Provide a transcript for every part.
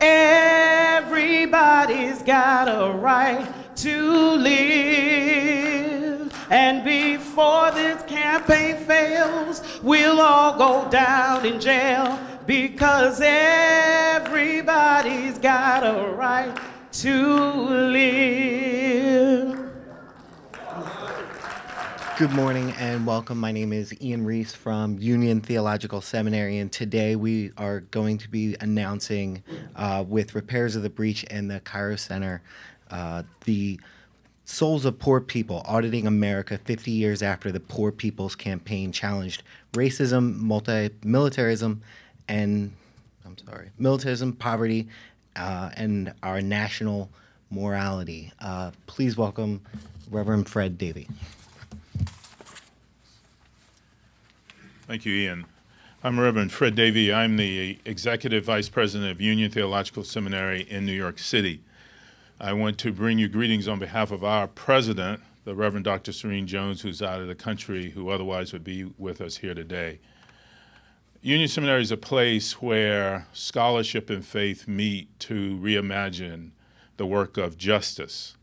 Everybody's got a right to live. And before this campaign fails, we'll all go down in jail because everybody's got a right to live. Good morning and welcome. My name is Ian Reese from Union Theological Seminary, and today we are going to be announcing uh, with Repairers of the Breach and the Kairos Center uh, the Souls of Poor People Auditing America 50 years after the Poor People's Campaign challenged racism, multi militarism, and I'm sorry, militarism, poverty, uh, and our national morality. Uh, please welcome Reverend Fred Davie. Thank you, Ian. I'm Reverend Fred Davie. I'm the Executive Vice President of Union Theological Seminary in New York City. I want to bring you greetings on behalf of our president, the Reverend Dr. Serene Jones, who's out of the country, who otherwise would be with us here today. Union Seminary is a place where scholarship and faith meet to reimagine the work of justice.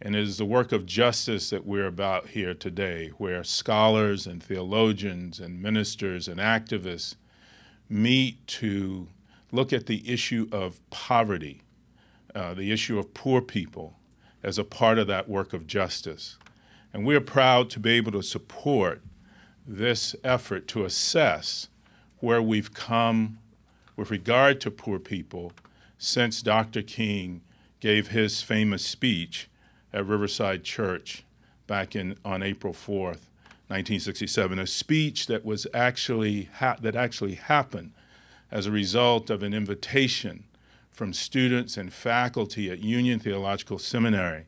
And it is the work of justice that we're about here today, where scholars and theologians and ministers and activists meet to look at the issue of poverty, uh, the issue of poor people, as a part of that work of justice. And we're proud to be able to support this effort to assess where we've come with regard to poor people since Dr. King gave his famous speech at Riverside Church back in on April 4th, 1967, a speech that was actually that actually happened as a result of an invitation from students and faculty at Union Theological Seminary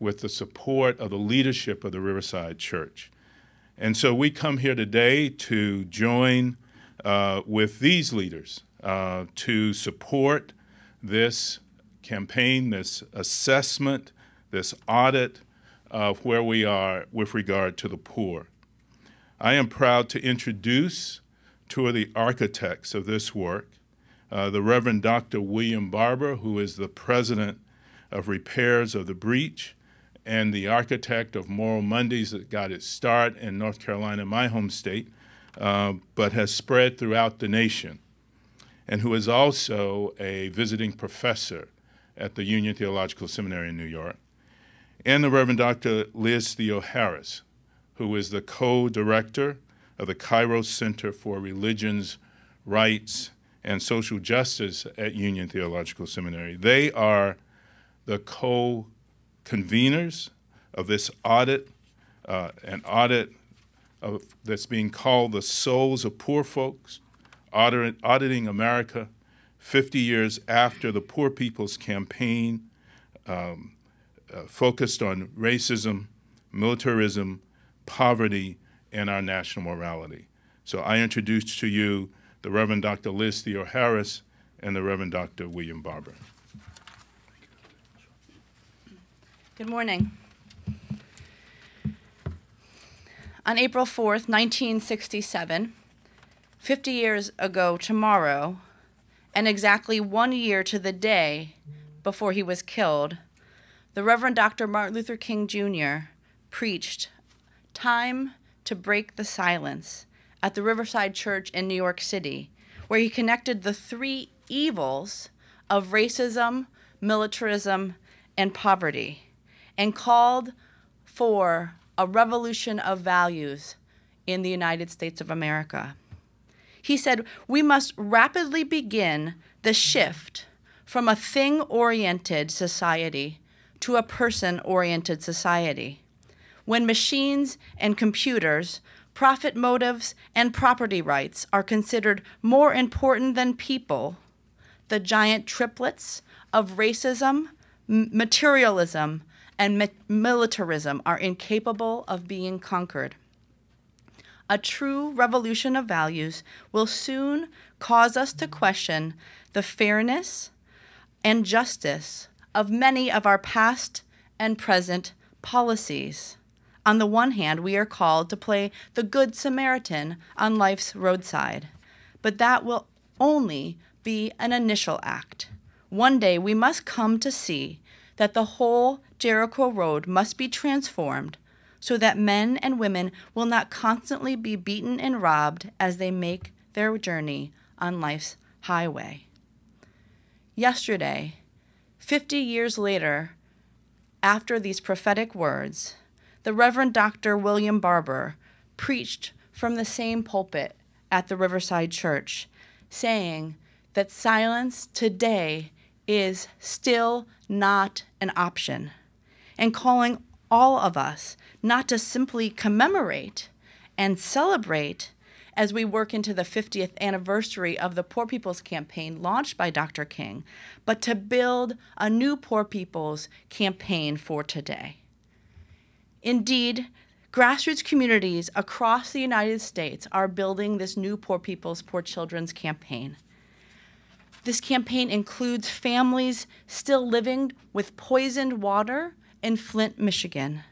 with the support of the leadership of the Riverside Church. And so we come here today to join uh, with these leaders uh, to support this campaign, this assessment this audit of where we are with regard to the poor. I am proud to introduce two of the architects of this work, uh, the Reverend Dr. William Barber, who is the president of Repairers of the Breach and the architect of Moral Mondays that got its start in North Carolina, my home state, uh, but has spread throughout the nation, and who is also a visiting professor at the Union Theological Seminary in New York and the Reverend Dr. Liz Theoharis, who is the co-director of the Kairos Center for Religions, Rights, and Social Justice at Union Theological Seminary. They are the co-conveners of this audit, uh, an audit of, that's being called the Souls of Poor Folks, audit, Auditing America 50 years after the Poor People's Campaign um, uh, focused on racism, militarism, poverty, and our national morality. So I introduce to you the Reverend Dr. Liz Theoharis and the Reverend Dr. William Barber. Good morning. On April 4th, 1967, 50 years ago tomorrow, and exactly one year to the day before he was killed, the Reverend Dr. Martin Luther King Jr. preached Time to Break the Silence at the Riverside Church in New York City, where he connected the three evils of racism, militarism, and poverty, and called for a revolution of values in the United States of America. He said, We must rapidly begin the shift from a thing oriented society to a person oriented society. When machines and computers, profit motives, and property rights are considered more important than people, the giant triplets of racism, materialism, and militarism are incapable of being conquered. A true revolution of values will soon cause us to question the fairness and justice of many of our past and present policies. On the one hand, we are called to play the Good Samaritan on life's roadside, but that will only be an initial act. One day we must come to see that the whole Jericho Road must be transformed so that men and women will not constantly be beaten and robbed as they make their journey on life's highway. Yesterday, 50 years later, after these prophetic words, the Reverend Dr. William Barber preached from the same pulpit at the Riverside Church, saying that silence today is still not an option, and calling all of us not to simply commemorate and celebrate as we work into the 50th anniversary of the Poor People's Campaign launched by Dr. King, but to build a new Poor People's Campaign for today. Indeed, grassroots communities across the United States are building this new Poor People's Poor Children's Campaign. This campaign includes families still living with poisoned water in Flint, Michigan,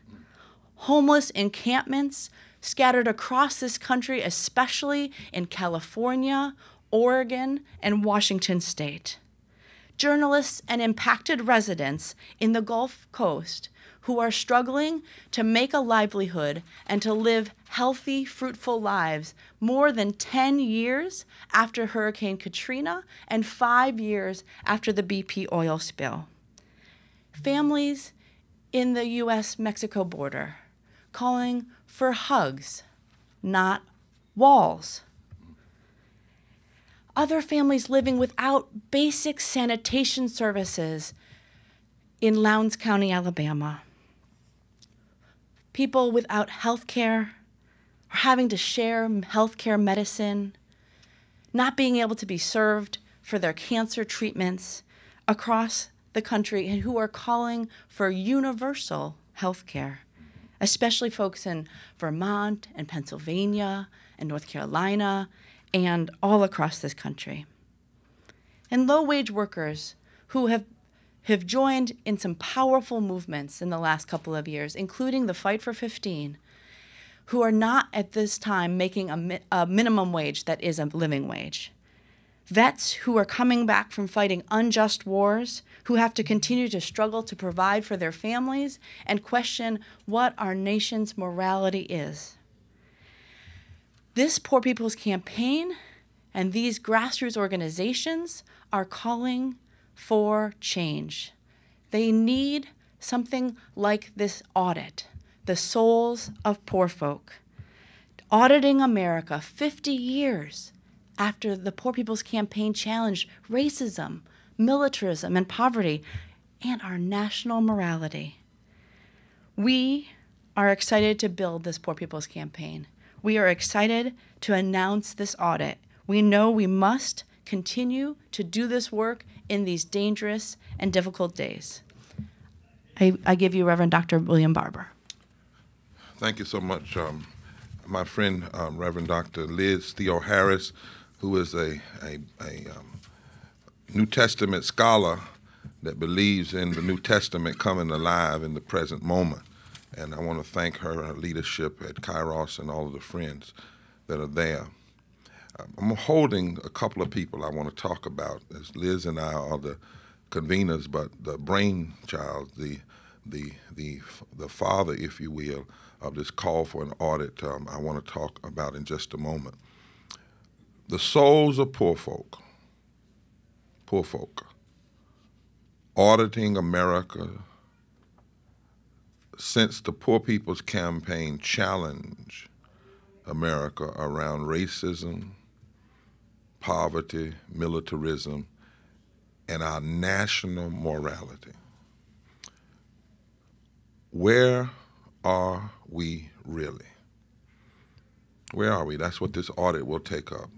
homeless encampments scattered across this country, especially in California, Oregon, and Washington state. Journalists and impacted residents in the Gulf Coast who are struggling to make a livelihood and to live healthy, fruitful lives more than 10 years after Hurricane Katrina and five years after the BP oil spill. Families in the US Mexico border calling for hugs, not walls. Other families living without basic sanitation services in Lowndes County, Alabama. People without health care, or having to share health care medicine, not being able to be served for their cancer treatments across the country, and who are calling for universal health care especially folks in Vermont and Pennsylvania and North Carolina and all across this country. And low wage workers who have, have joined in some powerful movements in the last couple of years, including the Fight for 15, who are not at this time making a, mi- a minimum wage that is a living wage vets who are coming back from fighting unjust wars, who have to continue to struggle to provide for their families and question what our nation's morality is. This Poor People's Campaign and these grassroots organizations are calling for change. They need something like this audit, the souls of poor folk. Auditing America 50 years after the Poor People's Campaign challenged racism, militarism, and poverty, and our national morality. We are excited to build this Poor People's Campaign. We are excited to announce this audit. We know we must continue to do this work in these dangerous and difficult days. I, I give you Reverend Dr. William Barber. Thank you so much, um, my friend, um, Reverend Dr. Liz Theoharis who is a, a, a um, New Testament scholar that believes in the New Testament coming alive in the present moment. And I want to thank her, her leadership at Kairos, and all of the friends that are there. Um, I'm holding a couple of people I want to talk about, as Liz and I are the conveners, but the brainchild, the the the the father, if you will, of this call for an audit. Um, I want to talk about in just a moment the souls of poor folk, poor folk, auditing America since the Poor People's Campaign challenged America around racism, poverty, militarism, and our national morality. Where are we really? Where are we? That's what this audit will take up.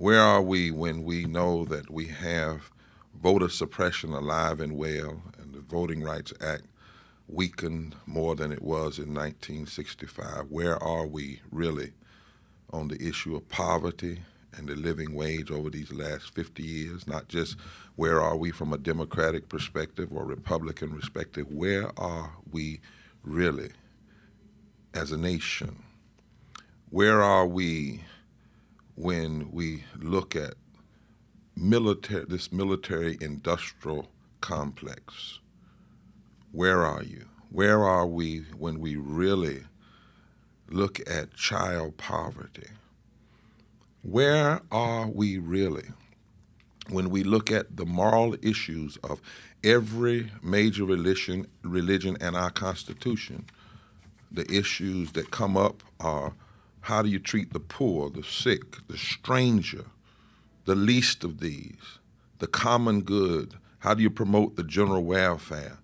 Where are we when we know that we have voter suppression alive and well, and the Voting Rights Act weakened more than it was in 1965? Where are we really on the issue of poverty and the living wage over these last 50 years? Not just where are we from a Democratic perspective or Republican perspective, where are we really as a nation? Where are we when we look at military, this military industrial complex. Where are you? Where are we when we really look at child poverty? Where are we really when we look at the moral issues of every major religion, religion and our Constitution? The issues that come up are how do you treat the poor, the sick, the stranger, the least of these, the common good? How do you promote the general welfare?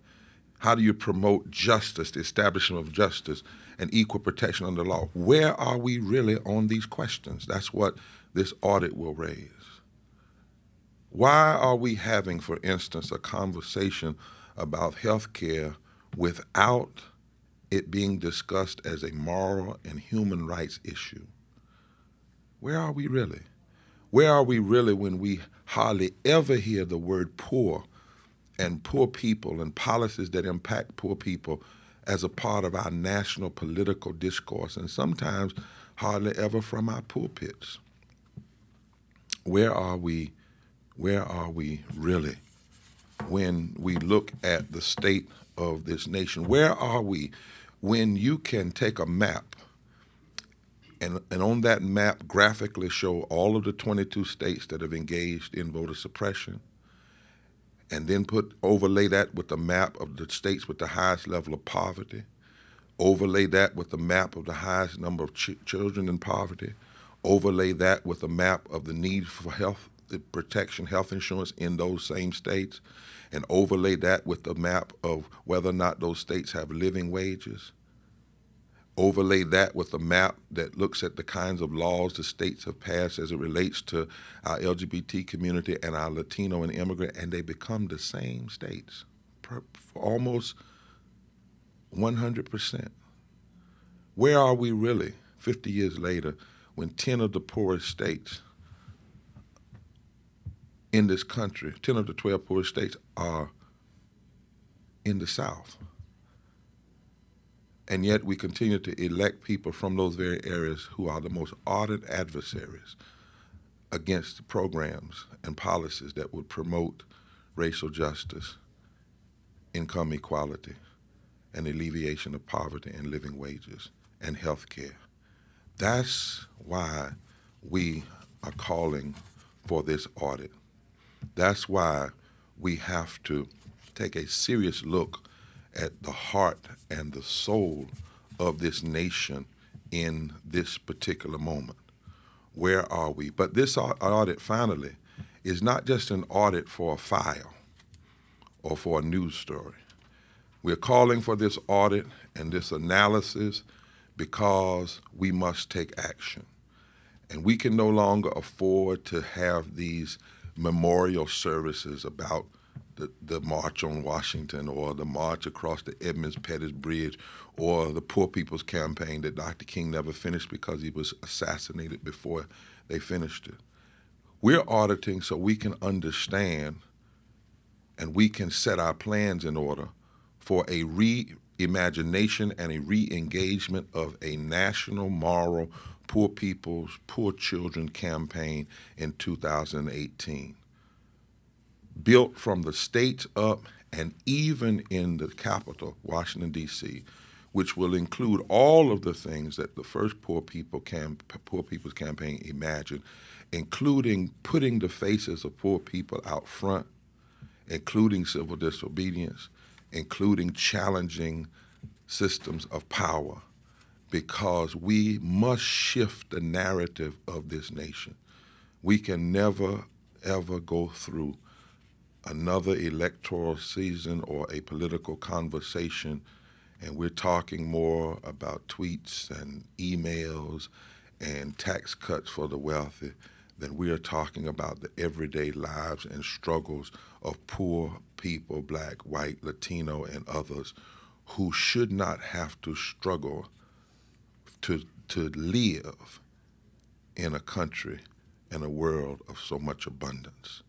How do you promote justice, the establishment of justice, and equal protection under law? Where are we really on these questions? That's what this audit will raise. Why are we having, for instance, a conversation about health care without it being discussed as a moral and human rights issue? Where are we really? Where are we really when we hardly ever hear the word poor and poor people and policies that impact poor people as a part of our national political discourse and sometimes hardly ever from our pulpits? Where are we? Where are we really when we look at the state of this nation? Where are we when you can take a map and, and on that map graphically show all of the 22 states that have engaged in voter suppression, and then put overlay that with the map of the states with the highest level of poverty, overlay that with the map of the highest number of ch- children in poverty, overlay that with a map of the need for health protection, health insurance in those same states, and overlay that with the map of whether or not those states have living wages overlay that with a map that looks at the kinds of laws the states have passed as it relates to our LGBT community and our Latino and immigrant, and they become the same states for almost 100%. Where are we really 50 years later when 10 of the poorest states in this country, 10 of the 12 poorest states, are in the South? And yet we continue to elect people from those very areas who are the most ardent adversaries against programs and policies that would promote racial justice, income equality, and alleviation of poverty and living wages and health care. That's why we are calling for this audit. That's why we have to take a serious look at the heart and the soul of this nation in this particular moment. Where are we? But this audit, finally, is not just an audit for a file or for a news story. We're calling for this audit and this analysis because we must take action. And we can no longer afford to have these memorial services about the, the March on Washington or the March across the Edmunds Pettus Bridge or the Poor People's Campaign that Dr. King never finished because he was assassinated before they finished it. We're auditing so we can understand and we can set our plans in order for a reimagination and a re-engagement of a national moral poor people's poor children campaign in 2018 built from the states up and even in the capital, Washington, D.C., which will include all of the things that the first Poor People Cam- Poor People's Campaign imagined, including putting the faces of poor people out front, including civil disobedience, including challenging systems of power, because we must shift the narrative of this nation. We can never, ever go through another electoral season or a political conversation, and we're talking more about tweets and emails and tax cuts for the wealthy than we are talking about the everyday lives and struggles of poor people, black, white, Latino, and others who should not have to struggle to, to live in a country and a world of so much abundance.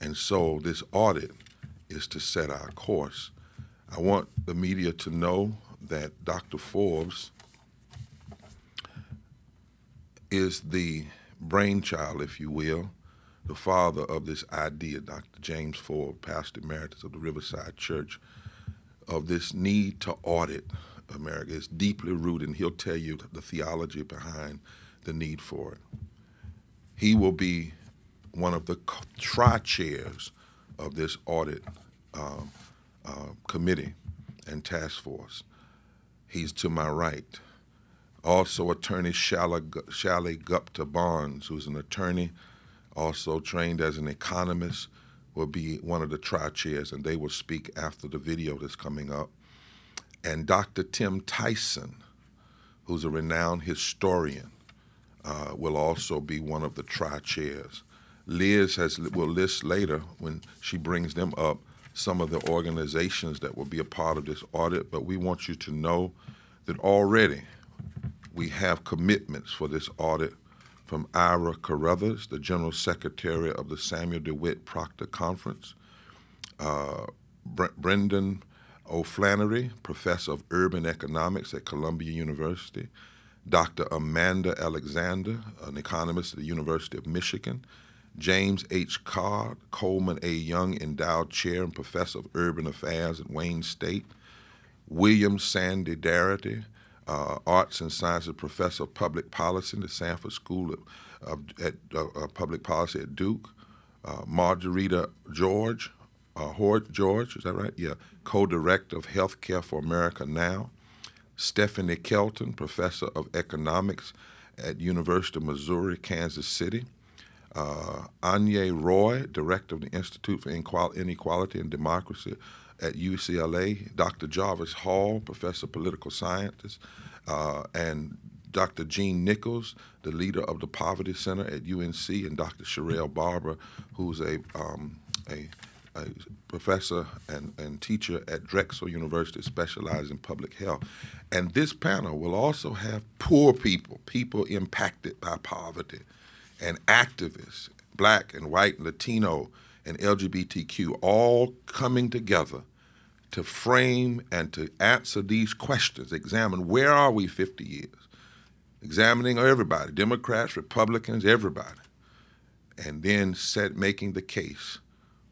And so this audit is to set our course. I want the media to know that Dr. Forbes is the brainchild, if you will, the father of this idea, Dr. James Forbes, pastor emeritus of the Riverside Church, of this need to audit America. It's deeply rooted, and he'll tell you the theology behind the need for it. He will be one of the tri chairs of this audit uh, committee and task force. He's to my right. Also, attorney Shailly Gupta Barnes, who's an attorney, also trained as an economist, will be one of the tri chairs, and they will speak after the video that's coming up. And Dr. Tim Tyson, who's a renowned historian, uh, will also be one of the tri chairs. Liz has will list later when she brings them up some of the organizations that will be a part of this audit, but we want you to know that already we have commitments for this audit from Iva Carruthers, the General Secretary of the Samuel DeWitt Proctor Conference, uh, Bre- Brendan O'Flaherty, Professor of Urban Economics at Columbia University, Dr. Amanda Alexander, an economist at the University of Michigan, James H. Carr, Coleman A. Young Endowed Chair and Professor of Urban Affairs at Wayne State, William Sandy Darity, uh, Arts and Sciences Professor of Public Policy in the Sanford School of, of at, uh Public Policy at Duke, uh, Margarita George, uh, Hort George, is that right? Yeah, co-director of Healthcare for America Now. Stephanie Kelton, professor of economics at University of Missouri, Kansas City. Uh, Anya Roy, director of the Institute for Inequality and Democracy at UCLA. Dr. Jarvis Hall, professor of political sciences, uh, and Dr. Gene Nichols, the leader of the Poverty Center at UNC, and Dr. Sharrelle Barber, who's a, um, a a professor and, and teacher at Drexel University specializing in public health. And this panel will also have poor people, people impacted by poverty, and activists, black and white, Latino, and LGBTQ, all coming together to frame and to answer these questions, examine where are we 50 years, examining everybody, Democrats, Republicans, everybody, and then set, making the case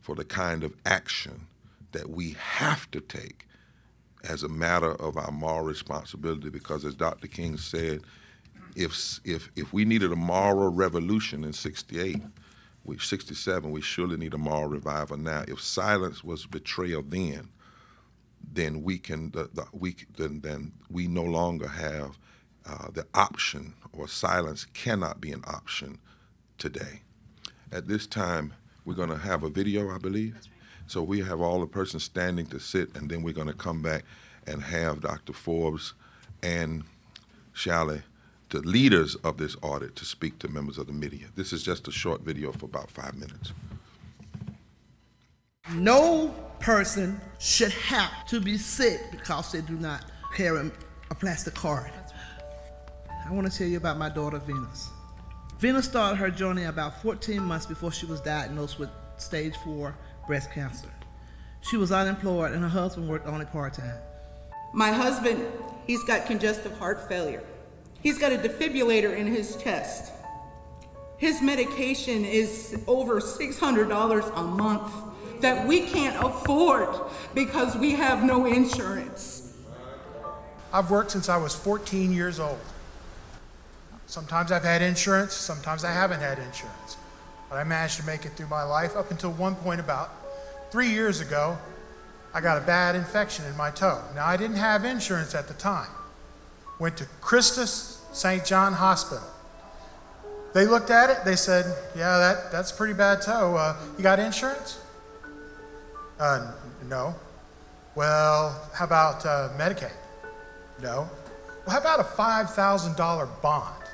for the kind of action that we have to take as a matter of our moral responsibility because as Dr. King said, if if if we needed a moral revolution in 68, we 67, we surely need a moral revival now. If silence was betrayal then, then we can the, the, we then then we no longer have uh, the option or silence cannot be an option today. At this time, we're going to have a video, I believe. Right. So we have all the persons standing to sit, and then we're going to come back and have Dr. Forbes and Shailly, the leaders of this audit, to speak to members of the media. This is just a short video for about five minutes. No person should have to be sick because they do not carry a plastic card. I want to tell you about my daughter Venus. Venus started her journey about 14 months before she was diagnosed with stage 4 breast cancer. She was unemployed and her husband worked only part time. My husband, he's got congestive heart failure. He's got a defibrillator in his chest. His medication is over $600 a month that we can't afford because we have no insurance. I've worked since I was 14 years old. Sometimes I've had insurance, sometimes I haven't had insurance. But I managed to make it through my life up until one point about three years ago. I got a bad infection in my toe. Now, I didn't have insurance at the time. Went to Christus St. John Hospital. They looked at it, they said, Yeah, that, that's pretty bad toe. Uh, you got insurance? Uh, no. Well, how about uh, Medicaid? No. Well, how about a $5,000 bond?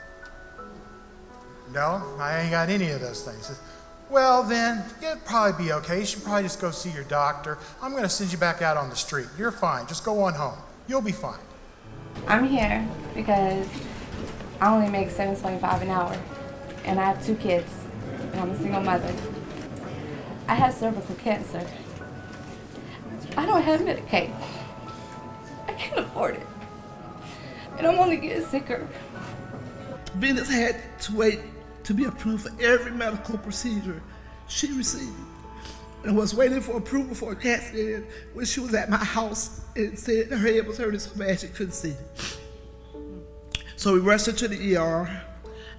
No, I ain't got any of those things. Well, then, you'd probably be okay. You should probably just go see your doctor. I'm going to send you back out on the street. You're fine. Just go on home. You'll be fine. I'm here because I only make $7.25 an hour, and I have two kids, and I'm a single mother. I have cervical cancer. I don't have Medicaid. I can't afford it. And I'm only getting sicker. Venus had to wait to be approved for every medical procedure she received and was waiting for approval for a CAT scan when she was at my house and said her head was hurting so bad she couldn't see. So we rushed her to the ER,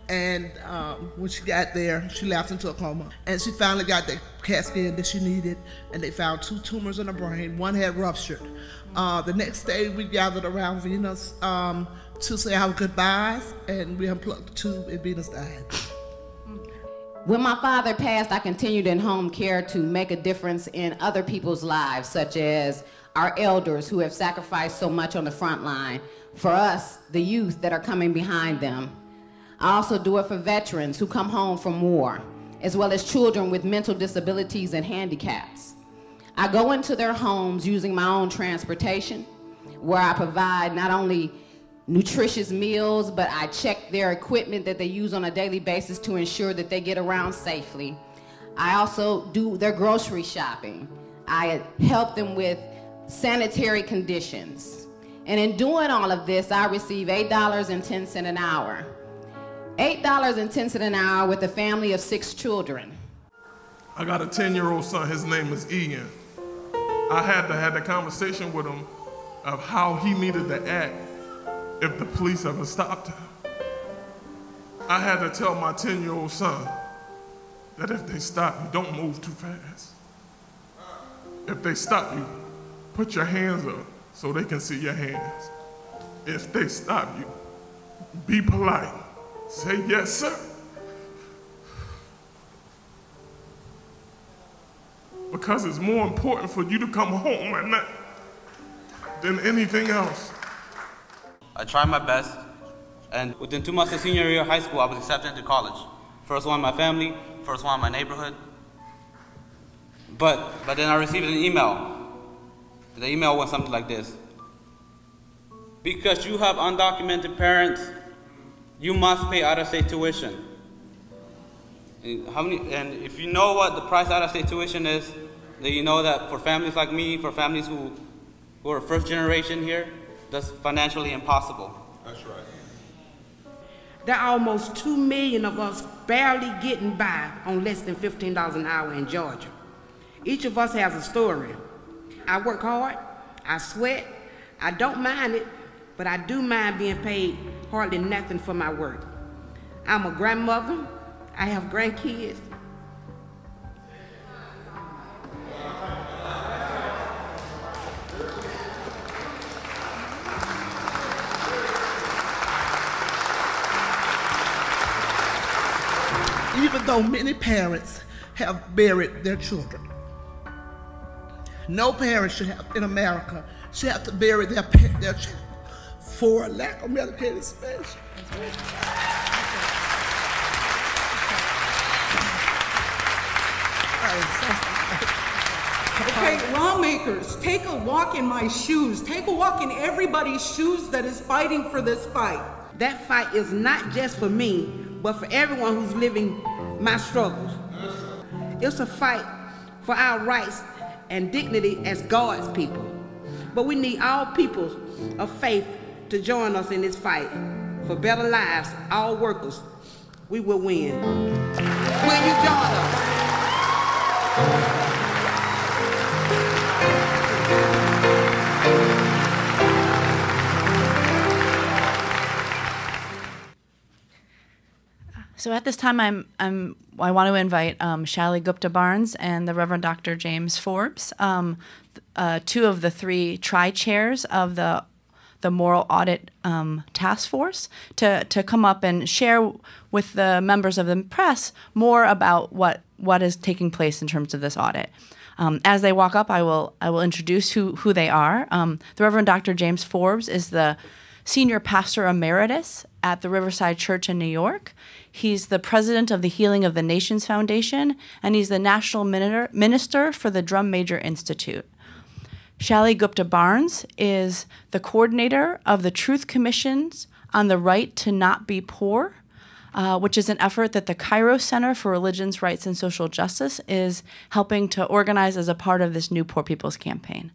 and um, when she got there, she lapsed into a coma. And she finally got the CAT scan that she needed, and they found two tumors in her brain. One had ruptured. Uh, the next day, we gathered around Venus um, to say our goodbyes, and we unplugged the tube, and Venus died. When my father passed, I continued in home care to make a difference in other people's lives, such as our elders who have sacrificed so much on the front line, for us, the youth that are coming behind them. I also do it for veterans who come home from war, as well as children with mental disabilities and handicaps. I go into their homes using my own transportation, where I provide not only nutritious meals, but I check their equipment that they use on a daily basis to ensure that they get around safely. I also do their grocery shopping. I help them with sanitary conditions. And in doing all of this, I receive $8.10 an hour. $8.10 an hour with a family of six children. I got a 10 year old son, his name is Ian. I had to have a conversation with him of how he needed to act if the police ever stopped him. I had to tell my 10 year old son that if they stop you, don't move too fast. If they stop you, put your hands up so they can see your hands. If they stop you, be polite. Say yes, sir. Because it's more important for you to come home at night than anything else. I tried my best, and within two months of senior year of high school, I was accepted into college. First one in my family, first one in my neighborhood. But, but then I received an email. The email went something like this. Because you have undocumented parents, you must pay out-of-state tuition. And, how many, and if you know what the price out-of-state tuition is, then you know that for families like me, for families who, who are first generation here, that's financially impossible. That's right. There are almost 2 million of us barely getting by on less than $15 an hour in Georgia. Each of us has a story. I work hard, I sweat, I don't mind it, but I do mind being paid hardly nothing for my work. I'm a grandmother, I have grandkids, even though many parents have buried their children. No parent should have, in America, should have to bury their, their child for a lack of medicated space. Okay, lawmakers, take a walk in my shoes. Take a walk in everybody's shoes that is fighting for this fight. That fight is not just for me, but for everyone who's living my struggles. It's a fight for our rights and dignity as God's people. But we need all people of faith to join us in this fight for better lives, all workers. We will win. Will you join us? So at this time, I'm, I'm I want to invite um, Shailly Gupta Barnes and the Reverend Dr. James Forbes, um, uh, two of the three tri chairs of the the Moral Audit um, Task Force, to to come up and share with the members of the press more about what what is taking place in terms of this audit. Um, as they walk up, I will I will introduce who who they are. Um, the Reverend Dr. James Forbes is the senior pastor emeritus at the Riverside Church in New York. He's the president of the Healing of the Nations Foundation, and he's the national minister for the Drum Major Institute. Shailly Gupta Barnes is the coordinator of the Truth Commissions on the Right to Not Be Poor, uh, which is an effort that the Kairos Center for Religions, Rights, and Social Justice is helping to organize as a part of this new Poor People's Campaign.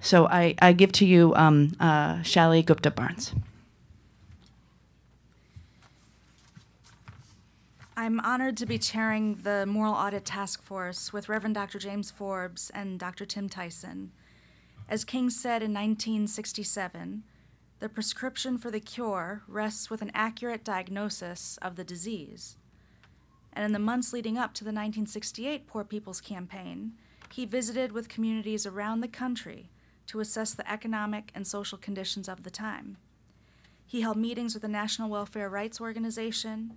So I, I, give to you um, uh, Shailly Gupta Barnes. I'm honored to be chairing the Moral Audit Task Force with Reverend Dr. James Forbes and Dr. Tim Tyson. As King said in 1967, the prescription for the cure rests with an accurate diagnosis of the disease. And in the months leading up to the 1968 Poor People's Campaign, he visited with communities around the country to assess the economic and social conditions of the time. He held meetings with the National Welfare Rights Organization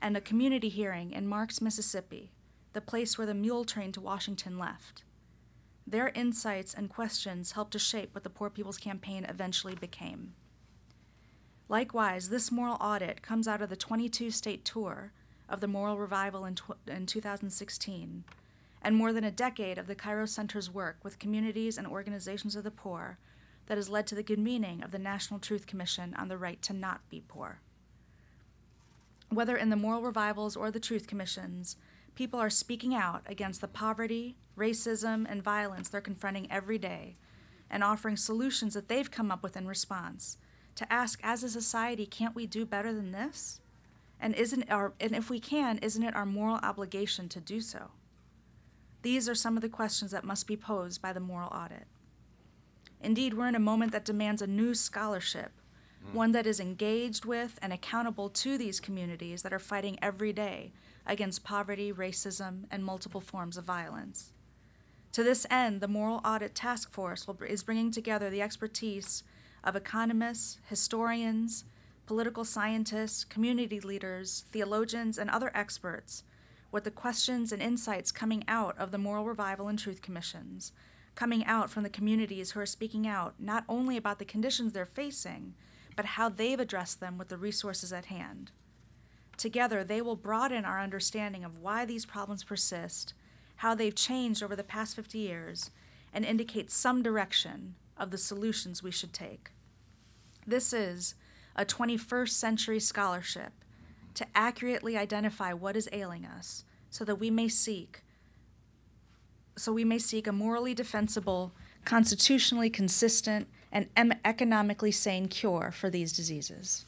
and a community hearing in Marks, Mississippi, the place where the mule train to Washington left. Their insights and questions helped to shape what the Poor People's Campaign eventually became. Likewise, this moral audit comes out of the 22 state tour of the Moral Revival in, in 2016 and more than a decade of the Kairos Center's work with communities and organizations of the poor that has led to the convening of the National Truth Commission on the right to not be poor. Whether in the moral revivals or the truth commissions, people are speaking out against the poverty, racism, and violence they're confronting every day and offering solutions that they've come up with in response to ask as a society can't we do better than this and isn't our and if we can isn't it our moral obligation to do so these are some of the questions that must be posed by the moral audit indeed we're in a moment that demands a new scholarship hmm. one that is engaged with and accountable to these communities that are fighting every day against poverty, racism, and multiple forms of violence. To this end, the Moral Audit Task Force will, is bringing together the expertise of economists, historians, political scientists, community leaders, theologians, and other experts with the questions and insights coming out of the Moral Revival and Truth Commissions, coming out from the communities who are speaking out not only about the conditions they're facing, but how they've addressed them with the resources at hand. Together, they will broaden our understanding of why these problems persist, how they've changed over the past 50 years, and indicate some direction of the solutions we should take. This is a 21st century scholarship to accurately identify what is ailing us so that we may seek so we may seek a morally defensible, constitutionally consistent, and em- economically sane cure for these diseases.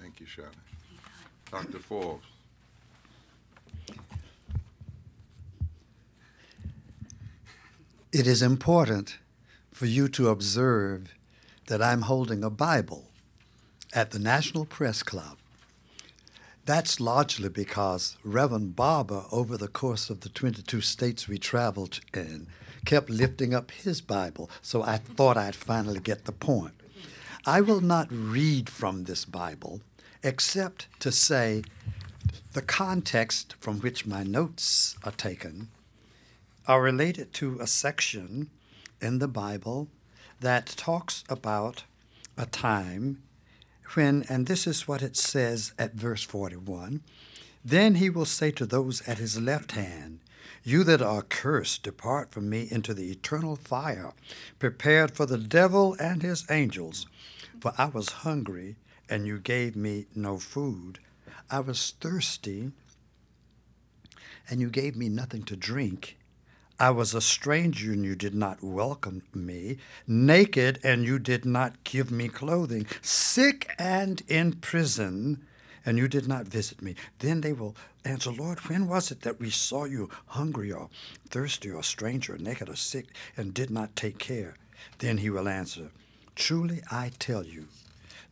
Thank you, Shana. Dr. Forbes. It is important for you to observe that I'm holding a Bible at the National Press Club. That's largely because Reverend Barber, over the course of the 22 states we traveled in, kept lifting up his Bible, so I thought I'd finally get the point. I will not read from this Bible except to say the context from which my notes are taken are related to a section in the Bible that talks about a time when, and this is what it says at verse 41 then he will say to those at his left hand, You that are cursed, depart from me into the eternal fire, prepared for the devil and his angels. For I was hungry, and you gave me no food. I was thirsty, and you gave me nothing to drink. I was a stranger, and you did not welcome me, naked, and you did not give me clothing, sick and in prison, and you did not visit me. Then they will answer, Lord, when was it that we saw you hungry or thirsty or stranger, or naked or sick, and did not take care? Then he will answer, Truly I tell you,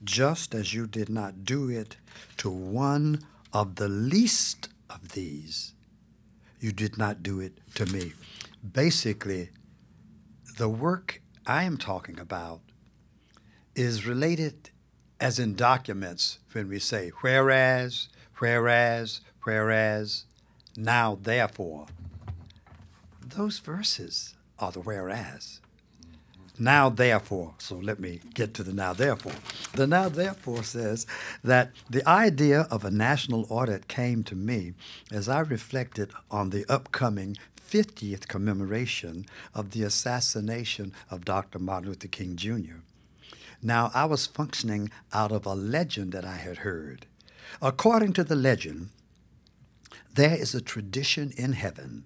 just as you did not do it to one of the least of these, you did not do it to me. Basically, the work I am talking about is related as in documents when we say whereas, whereas, whereas, now therefore. Those verses are the whereas. Now therefore, so let me get to the now therefore. The now therefore says that the idea of a national audit came to me as I reflected on the upcoming 50th commemoration of the assassination of Dr. Martin Luther King Jr. Now, I was functioning out of a legend that I had heard. According to the legend, there is a tradition in heaven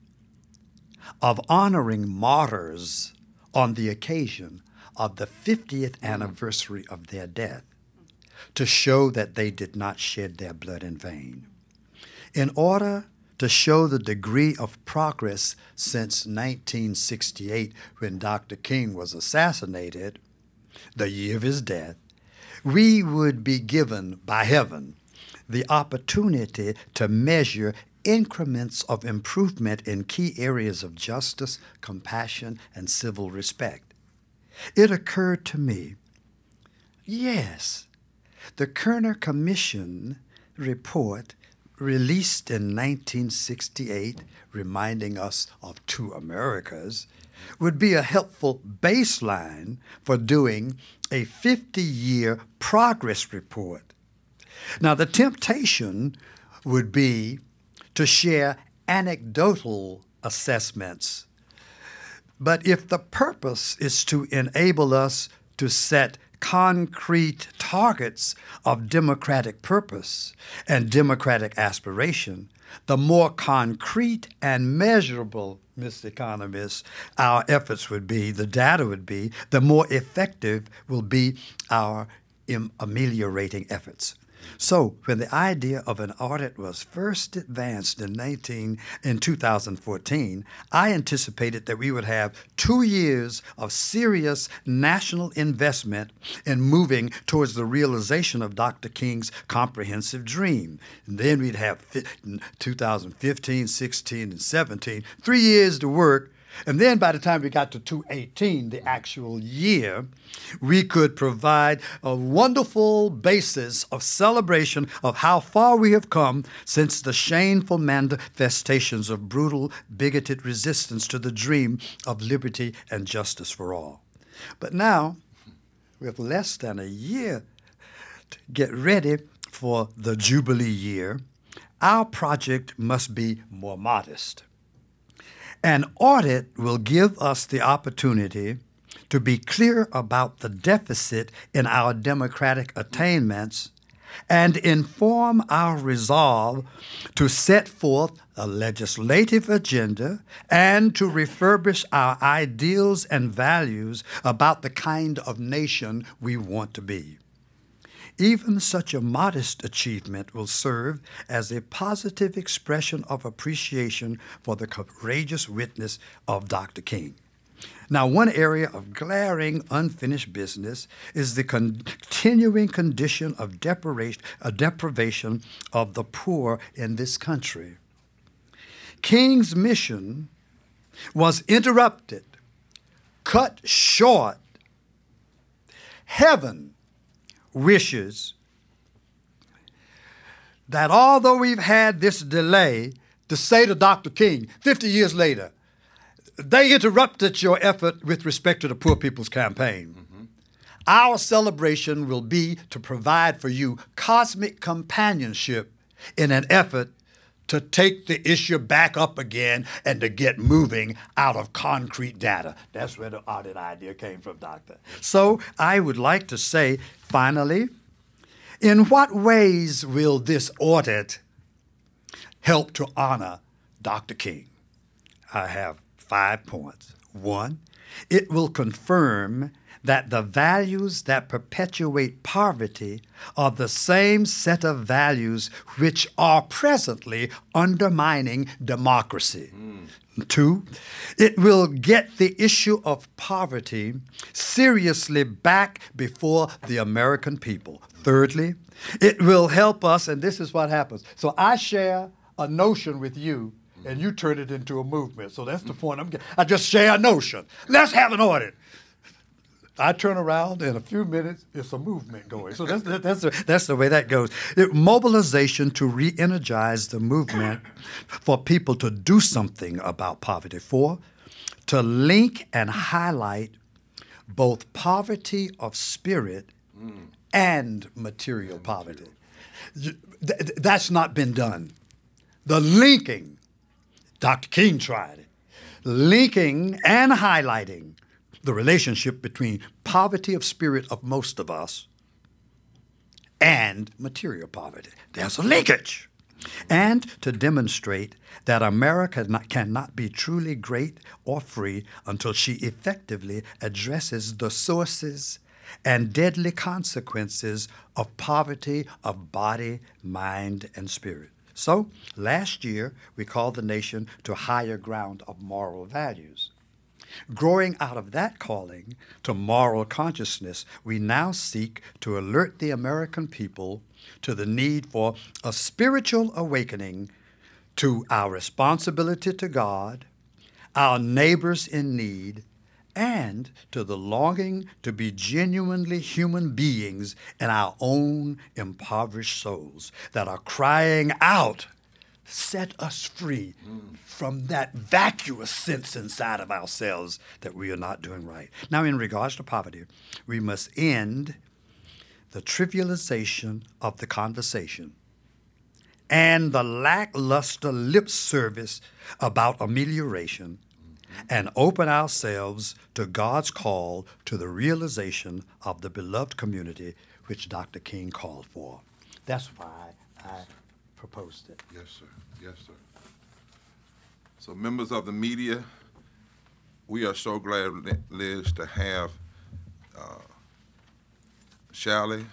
of honoring martyrs on the occasion of the 50th anniversary of their death to show that they did not shed their blood in vain. In order to show the degree of progress since 1968, when Dr. King was assassinated, the year of his death, we would be given by heaven the opportunity to measure increments of improvement in key areas of justice, compassion, and civil respect. It occurred to me yes, the Kerner Commission report released in 1968, reminding us of two Americas, would be a helpful baseline for doing a 50 year progress report. Now, the temptation would be to share anecdotal assessments. But if the purpose is to enable us to set concrete targets of democratic purpose and democratic aspiration, the more concrete and measurable, Mr. Economist, our efforts would be, the data would be, the more effective will be our ameliorating efforts. So, when the idea of an audit was first advanced in 19 in 2014, I anticipated that we would have 2 years of serious national investment in moving towards the realization of Dr. King's comprehensive dream. And then we'd have 2015, 16, and 17, 3 years to work and then by the time we got to 218, the actual year, we could provide a wonderful basis of celebration of how far we have come since the shameful manifestations of brutal, bigoted resistance to the dream of liberty and justice for all. But now, with less than a year to get ready for the Jubilee year, our project must be more modest. An audit will give us the opportunity to be clear about the deficit in our democratic attainments and inform our resolve to set forth a legislative agenda and to refurbish our ideals and values about the kind of nation we want to be. Even such a modest achievement will serve as a positive expression of appreciation for the courageous witness of Dr. King. Now, one area of glaring unfinished business is the continuing condition of deprivation of the poor in this country. King's mission was interrupted, cut short. Heaven wishes that although we've had this delay to say to Dr. King 50 years later, they interrupted your effort with respect to the Poor People's Campaign. Mm-hmm. Our celebration will be to provide for you cosmic companionship in an effort to take the issue back up again and to get moving out of concrete data. That's where the audit idea came from, Doctor. So I would like to say, finally, in what ways will this audit help to honor Dr. King? I have five points. One, it will confirm that the values that perpetuate poverty are the same set of values which are presently undermining democracy. Mm. Two, it will get the issue of poverty seriously back before the American people. Thirdly, it will help us, and this is what happens. So I share a notion with you, and you turn it into a movement. So that's the point I'm getting. I just share a notion. Let's have an audit. I turn around in a few minutes, it's a movement going. So that's, that's, the, that's the way that goes. It, mobilization to re energize the movement for people to do something about poverty. Four, to link and highlight both poverty of spirit mm. and material and poverty. Material. That's not been done. The linking, Dr. King tried it, linking and highlighting the relationship between poverty of spirit of most of us and material poverty. There's a linkage. And to demonstrate that America not, cannot be truly great or free until she effectively addresses the sources and deadly consequences of poverty of body, mind, and spirit. So, last year, we called the nation to higher ground of moral values. Growing out of that calling to moral consciousness, we now seek to alert the American people to the need for a spiritual awakening to our responsibility to God, our neighbors in need, and to the longing to be genuinely human beings in our own impoverished souls that are crying out, Set us free from that vacuous sense inside of ourselves that we are not doing right. Now, in regards to poverty, we must end the trivialization of the conversation and the lackluster lip service about amelioration and open ourselves to God's call to the realization of the beloved community which Dr. King called for. That's why I proposed it. Yes, sir. Yes, sir. So, members of the media, we are so glad, Liz, to have uh, Shailly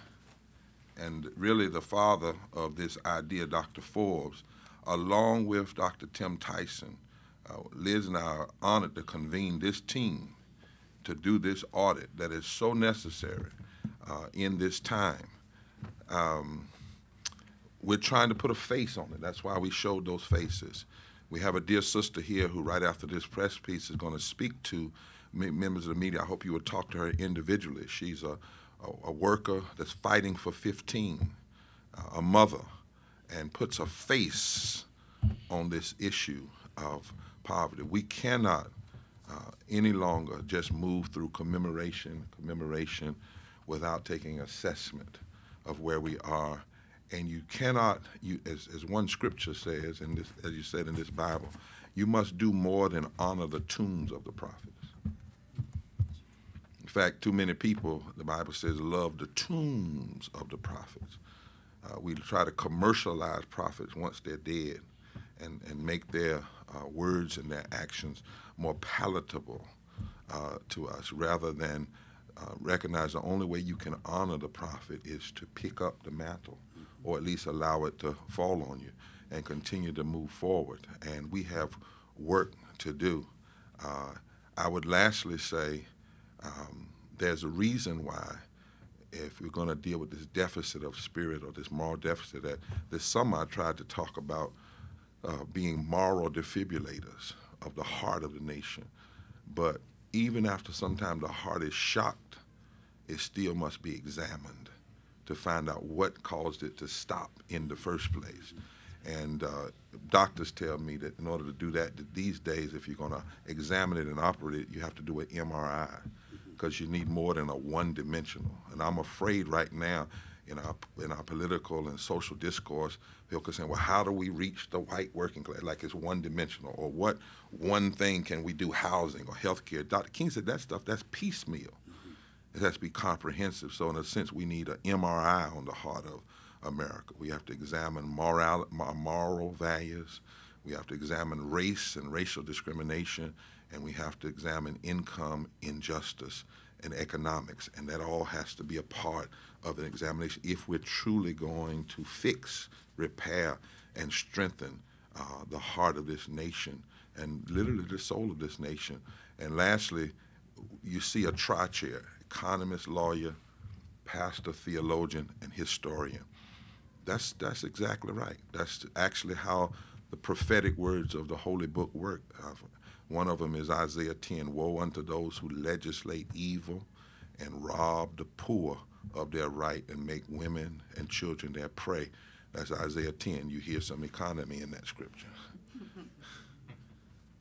and really the father of this idea, Dr. Forbes, along with Dr. Tim Tyson. Uh, Liz and I are honored to convene this team to do this audit that is so necessary uh, in this time. Um, we're trying to put a face on it. That's why we showed those faces. We have a dear sister here who, right after this press piece, is going to speak to members of the media. I hope you would talk to her individually. She's a, a, a worker that's fighting for 15, uh, a mother, and puts a face on this issue of poverty. We cannot uh, any longer just move through commemoration, commemoration, without taking assessment of where we are. And you cannot, you, as, as one scripture says, this, as you said in this Bible, you must do more than honor the tombs of the prophets. In fact, too many people, the Bible says, love the tombs of the prophets. Uh, we try to commercialize prophets once they're dead and, and make their uh, words and their actions more palatable uh, to us rather than uh, recognize the only way you can honor the prophet is to pick up the mantle or at least allow it to fall on you and continue to move forward. And we have work to do. Uh, I would lastly say um, there's a reason why if we're going to deal with this deficit of spirit or this moral deficit that this summer I tried to talk about uh, being moral defibrillators of the heart of the nation. But even after some time the heart is shocked, it still must be examined to find out what caused it to stop in the first place. And uh, doctors tell me that in order to do that, that these days, if you're going to examine it and operate it, you have to do an MRI because you need more than a one-dimensional. And I'm afraid right now in our in our political and social discourse, people are saying, well, how do we reach the white working class? Like it's one dimensional, or what one thing can we do, housing or healthcare? Dr. King said that stuff that's piecemeal. It has to be comprehensive. So in a sense, we need an MRI on the heart of America. We have to examine moral moral values. We have to examine race and racial discrimination, and we have to examine income injustice and economics, and that all has to be a part of an examination if we're truly going to fix, repair, and strengthen uh, the heart of this nation and literally the soul of this nation. And lastly, you see a tri-chair, economist, lawyer, pastor, theologian, and historian. That's, that's exactly right. That's actually how the prophetic words of the Holy Book work. Uh, one of them is Isaiah 10 Woe unto those who legislate evil and rob the poor of their right and make women and children their prey. That's Isaiah 10. You hear some economy in that scripture.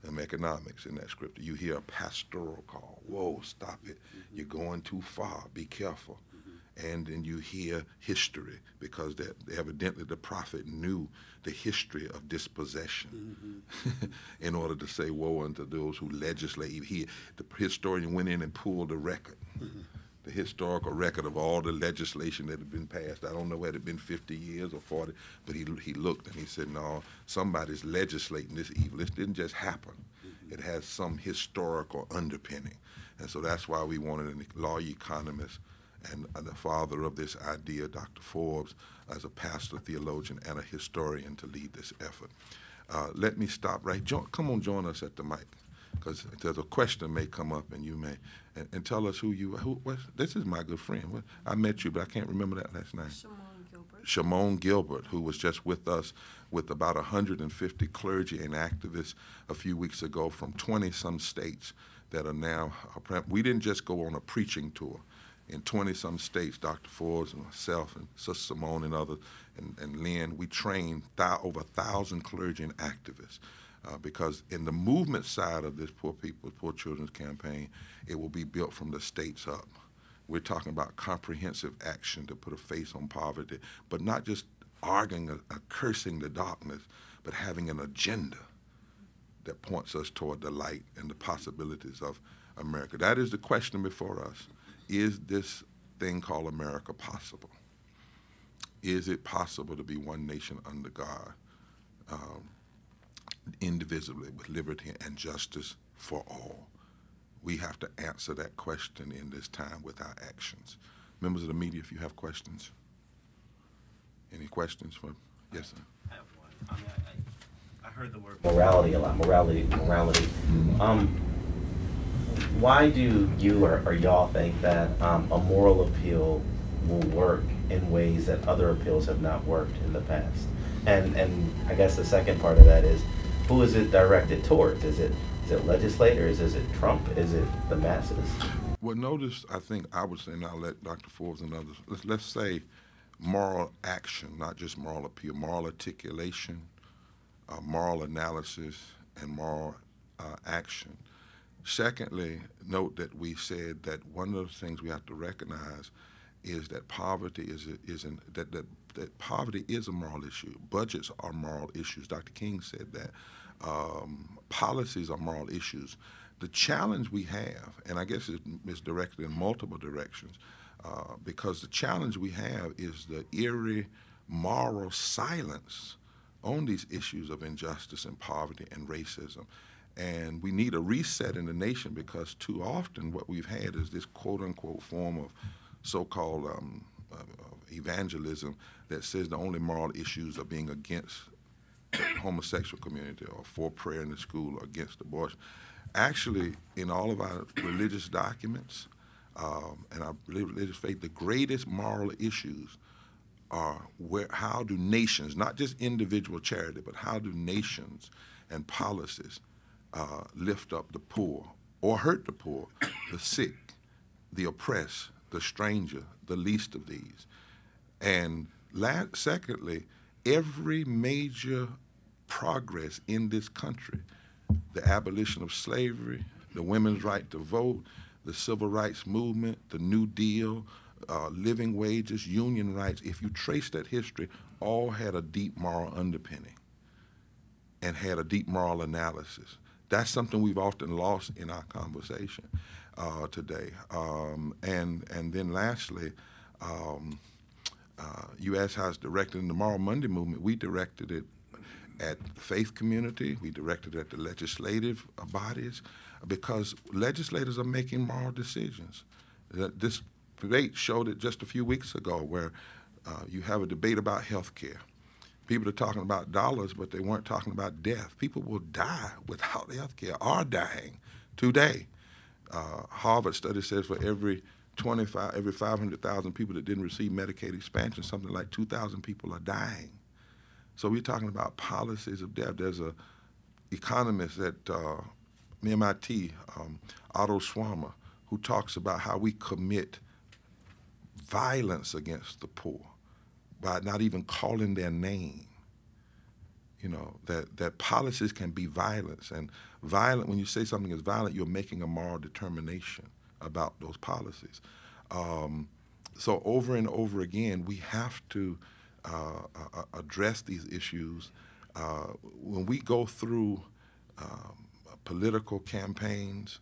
Some economics in that scripture. You hear a pastoral call. Whoa, stop it. Mm-hmm. You're going too far. Be careful. Mm-hmm. And then you hear history because that evidently the prophet knew the history of dispossession mm-hmm. in order to say woe unto those who legislate. He, the historian went in and pulled the record. Mm-hmm. The historical record of all the legislation that had been passed. I don't know whether it had been 50 years or 40, but he, he looked and he said, no, somebody's legislating this evil. This didn't just happen. Mm-hmm. It has some historical underpinning. And so that's why we wanted a law economist and uh, the father of this idea, Dr. Forbes, as a pastor, theologian, and a historian to lead this effort. Uh, let me stop right. Jo- come on, join us at the mic, because there's a question may come up, and you may and, and tell us who you. Who what's, this is my good friend. What, I met you, but I can't remember that last name. Shimon Gilbert. Shimon Gilbert, who was just with us with about 150 clergy and activists a few weeks ago from 20 some states that are now. Uh, we didn't just go on a preaching tour. In 20 some states, Dr. Forbes and myself and Sister Simone and others and, and Lynn, we trained th- over a thousand clergy and activists. Uh, because in the movement side of this Poor People, Poor Children's campaign, it will be built from the states up. We're talking about comprehensive action to put a face on poverty, but not just arguing cursing the darkness, but having an agenda that points us toward the light and the possibilities of America. That is the question before us. Is this thing called America possible? Is it possible to be one nation under God, um, indivisibly, with liberty and justice for all? we have to answer that question in this time with our actions. Members of the media, if you have questions. Any questions for? Yes, sir. I have one. I, mean, I, I heard the word morality a lot. Morality, morality. Mm-hmm. Um, why do you or, or y'all think that um, a moral appeal will work in ways that other appeals have not worked in the past? And and I guess the second part of that is, who is it directed towards? Is it is it legislators? Is it Trump? Is it the masses? Well, notice, I think I would say, and I'll let Dr. Forbes and others, let's, let's say moral action, not just moral appeal, moral articulation, uh, moral analysis, and moral uh, action. Secondly, note that we said that one of the things we have to recognize is that poverty is a, is an, that, that that poverty is a moral issue. Budgets are moral issues. Dr. King said that um, policies are moral issues. The challenge we have, and I guess it's, directed in multiple directions, uh, because the challenge we have is the eerie moral silence on these issues of injustice and poverty and racism. And we need a reset in the nation because too often what we've had is this quote unquote form of so called um, uh, evangelism that says the only moral issues are being against homosexual community or for prayer in the school or against abortion. Actually, in all of our religious documents um, and our religious faith, the greatest moral issues are where how do nations, not just individual charity, but how do nations and policies uh, lift up the poor or hurt the poor, the sick, the oppressed, the stranger, the least of these. And secondly, every major progress in this country the abolition of slavery, the women's right to vote, the civil rights movement, the New Deal, uh, living wages, union rights, if you trace that history, all had a deep moral underpinning and had a deep moral analysis. That's something we've often lost in our conversation uh, today. Um, and, and then lastly, um, uh, you asked how it's directed in the Moral Monday movement. We directed it at the faith community. We directed it at the legislative bodies because legislators are making moral decisions. This debate showed it just a few weeks ago where uh, you have a debate about health care. People are talking about dollars, but they weren't talking about death. People will die without health care, are dying today. Uh, Harvard study says for every 25, every 500,000 people that didn't receive Medicaid expansion, something like 2,000 people are dying. So we're talking about policies of death. There's a economist at uh, MIT, um, Otto Scharmer, who talks about how we commit violence against the poor by not even calling their name. You know, that, that policies can be violence. And violent, when you say something is violent, you're making a moral determination about those policies. Um, so over and over again, we have to uh, uh, address these issues. Uh, when we go through um, political campaigns,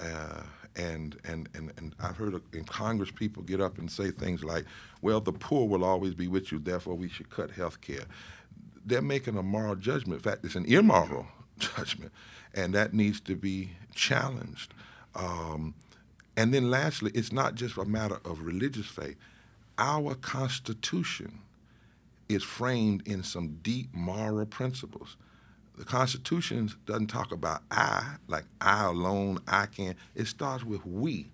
uh, and, and, and, and I've heard in Congress people get up and say things like, well, the poor will always be with you, therefore we should cut health care. They're making a moral judgment. In fact, it's an immoral judgment, and that needs to be challenged. Um, And then lastly, it's not just a matter of religious faith. Our Constitution is framed in some deep moral principles. The Constitution doesn't talk about I, like I alone, I can. It starts with we.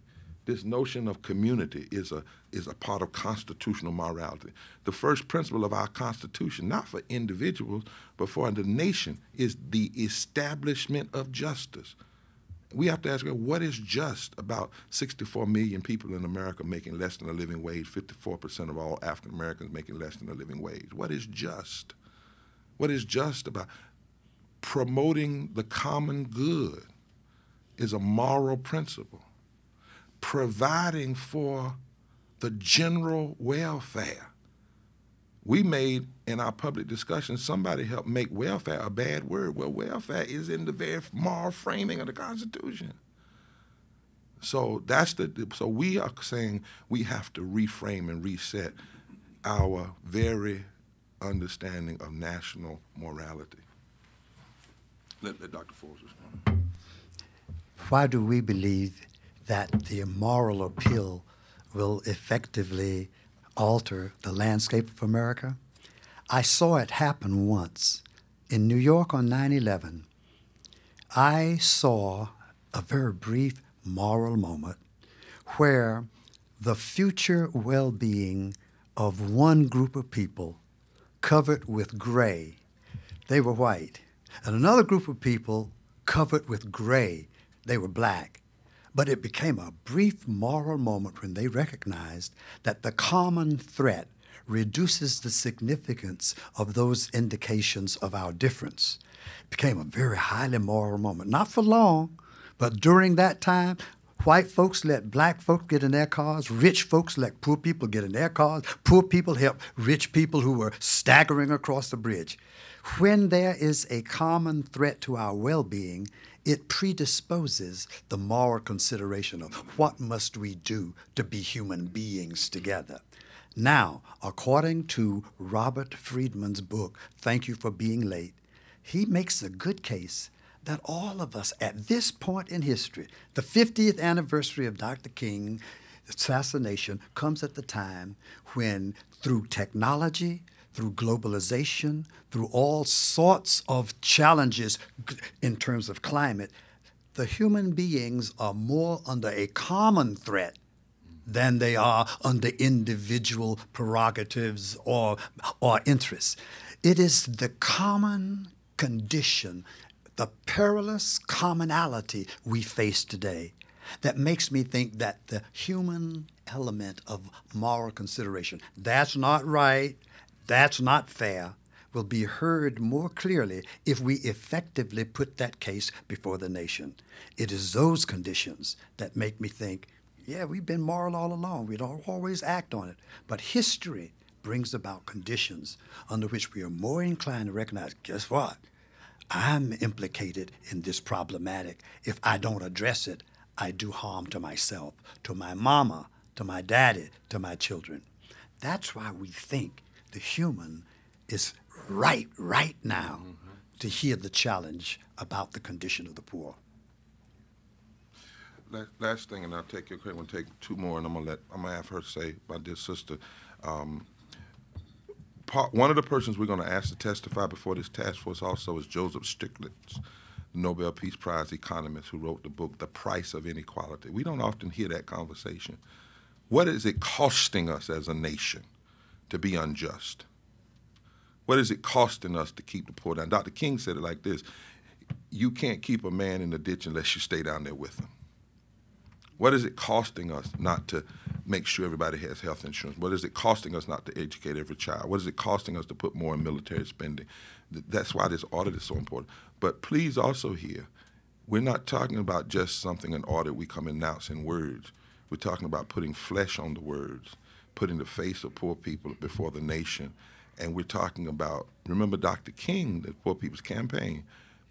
This notion of community is a is a part of constitutional morality. The first principle of our Constitution, not for individuals, but for the nation, is the establishment of justice. We have to ask what is just about 64 million people in America making less than a living wage, 54% of all African Americans making less than a living wage. What is just? What is just about promoting the common good is a moral principle. Providing for the general welfare. We made in our public discussion, somebody helped make welfare a bad word. Well, welfare is in the very moral framing of the Constitution. So that's the so we are saying we have to reframe and reset our very understanding of national morality. Let, let Dr. Forbes respond. Why do we believe that the moral appeal will effectively alter the landscape of America? I saw it happen once in New York on 9 11. I saw a very brief moral moment where the future well being of one group of people covered with gray, they were white, and another group of people covered with gray, they were black. But it became a brief moral moment when they recognized that the common threat reduces the significance of those indications of our difference. It became a very highly moral moment. Not for long, but during that time, white folks let black folks get in their cars, rich folks let poor people get in their cars, poor people help rich people who were staggering across the bridge. When there is a common threat to our well being, it predisposes the moral consideration of what must we do to be human beings together. Now, according to Robert Friedman's book, Thank You for Being Late, he makes a good case that all of us at this point in history, the 50th anniversary of Dr. King assassination comes at the time when through technology, through globalization, through all sorts of challenges in terms of climate, the human beings are more under a common threat than they are under individual prerogatives or, or interests. It is the common condition, the perilous commonality we face today that makes me think that the human element of moral consideration, that's not right, that's not fair, will be heard more clearly if we effectively put that case before the nation. It is those conditions that make me think, yeah, we've been moral all along. We don't always act on it. But history brings about conditions under which we are more inclined to recognize guess what? I'm implicated in this problematic. If I don't address it, I do harm to myself, to my mama, to my daddy, to my children. That's why we think the human is right, right now mm-hmm. to hear the challenge about the condition of the poor. Last thing, and I'll take your gonna take two more, and I'm gonna let I'm gonna have her say, my dear sister. Um, part, one of the persons we're gonna ask to testify before this task force also is Joseph Stiglitz, Nobel Peace Prize economist who wrote the book The Price of Inequality. We don't often hear that conversation. What is it costing us as a nation to be unjust? What is it costing us to keep the poor down? Dr. King said it like this You can't keep a man in the ditch unless you stay down there with him. What is it costing us not to make sure everybody has health insurance? What is it costing us not to educate every child? What is it costing us to put more in military spending? That's why this audit is so important. But please also hear, we're not talking about just something an audit we come announce in words. We're talking about putting flesh on the words, putting the face of poor people before the nation, and we're talking about, remember Dr. King, the Poor People's Campaign,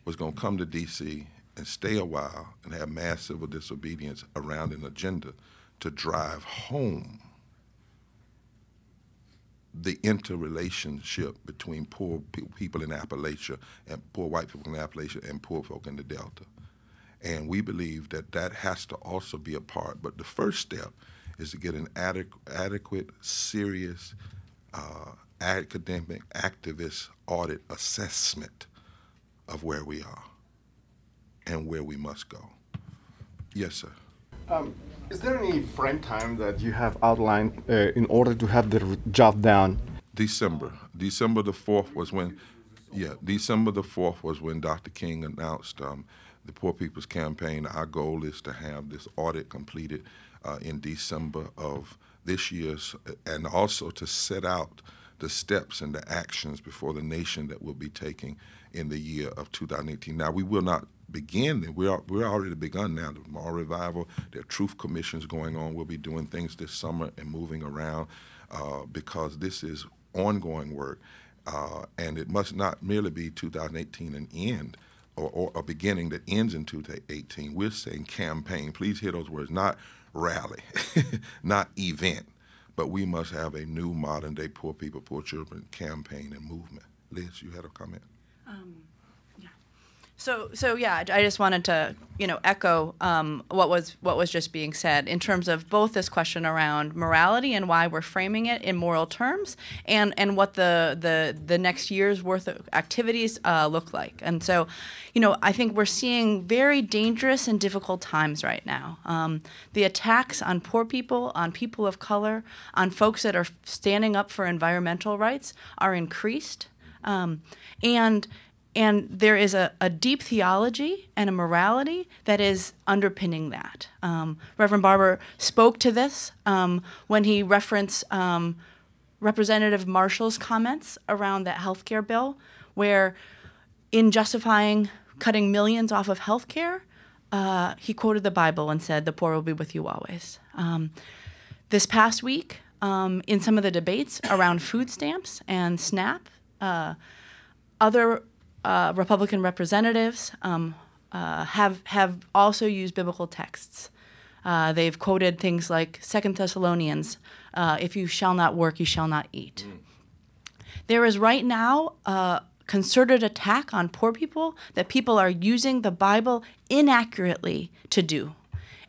was going to come to D.C. and stay a while and have mass civil disobedience around an agenda to drive home the interrelationship between poor pe- people in Appalachia and poor white people in Appalachia and poor folk in the Delta. And we believe that that has to also be a part. But the first step is to get an adequ- adequate, serious, uh, academic, activist audit assessment of where we are and where we must go. Yes, sir. Um, is there any frame time that you have outlined uh, in order to have the job done? December. December the 4th was when, yeah, December the 4th was when Dr. King announced um, the Poor People's Campaign. Our goal is to have this audit completed uh, in December of this year and also to set out the steps and the actions before the nation that we'll be taking in the year of 2018. Now, we will not begin. We are we're already begun now. The moral revival. There are truth commissions going on. We'll be doing things this summer and moving around uh, because this is ongoing work, uh, and it must not merely be 2018 and end. Or, or a beginning that ends in 2018. We're saying campaign. Please hear those words, not rally, not event, but we must have a new modern day poor people, poor children campaign and movement. Liz, you had a comment? Um. So, so yeah, I just wanted to, you know, echo um, what was what was just being said in terms of both this question around morality and why we're framing it in moral terms, and and what the the the next year's worth of activities uh, look like. And so, you know, I think we're seeing very dangerous and difficult times right now. Um, the attacks on poor people, on people of color, on folks that are standing up for environmental rights are increased, um, and and there is a, a deep theology and a morality that is underpinning that. Um, Reverend Barber spoke to this um, when he referenced um, Representative Marshall's comments around that health care bill, where in justifying cutting millions off of health care, uh, he quoted the Bible and said, The poor will be with you always. Um, this past week, um, in some of the debates around food stamps and SNAP, uh, other uh, Republican representatives um, uh, have have also used biblical texts. Uh, they've quoted things like Second Thessalonians, uh, "If you shall not work, you shall not eat." Mm. There is right now a concerted attack on poor people that people are using the Bible inaccurately to do.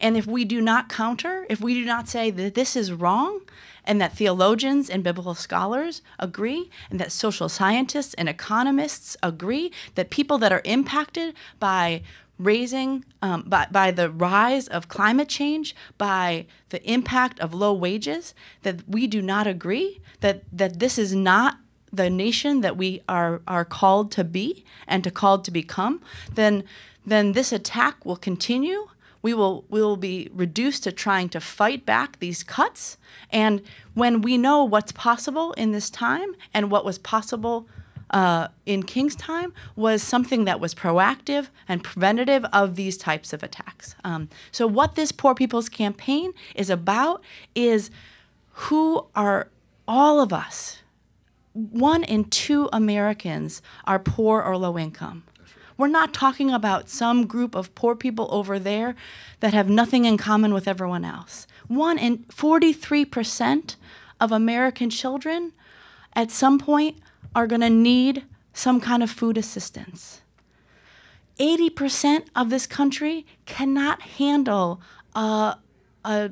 And if we do not counter, if we do not say that this is wrong, and that theologians and biblical scholars agree, and that social scientists and economists agree that people that are impacted by raising um, by, by the rise of climate change by the impact of low wages that we do not agree that that this is not the nation that we are are called to be and to called to become then then this attack will continue we will we will be reduced to trying to fight back these cuts. And when we know what's possible in this time and what was possible uh, in King's time was something that was proactive and preventative of these types of attacks. Um, so what this Poor People's Campaign is about is who are all of us. One in two Americans are poor or low income. We're not talking about some group of poor people over there that have nothing in common with everyone else. One in 43% of American children at some point are going to need some kind of food assistance. 80% of this country cannot handle a, a,